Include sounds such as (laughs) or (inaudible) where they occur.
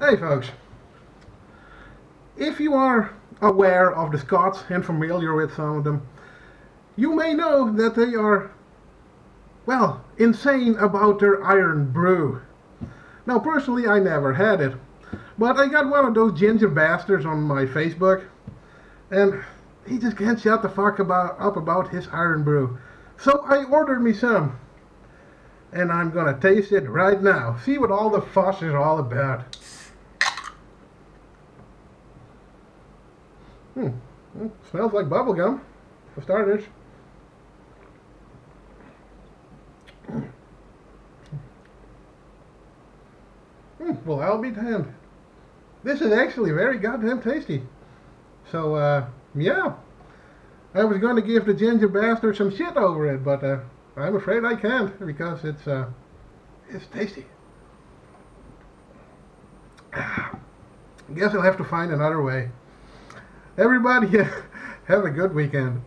Hey folks, if you are aware of the Scots and familiar with some of them, you may know that they are, well, insane about their Irn Bru. Now personally I never had it, but I got one of those ginger bastards on my Facebook, and he just can't shut the fuck about, up about his Irn Bru. So I ordered me some, and I'm gonna taste it right now. See what all the fuss is all about. Hmm. Smells like bubblegum, for starters. Hmm. Well, I'll be damned. This is actually very goddamn tasty. So, uh, yeah. I was going to give the ginger bastard some shit over it, but uh, I'm afraid I can't because it's uh, it's tasty. Guess I'll have to find another way. Everybody, (laughs) have a good weekend.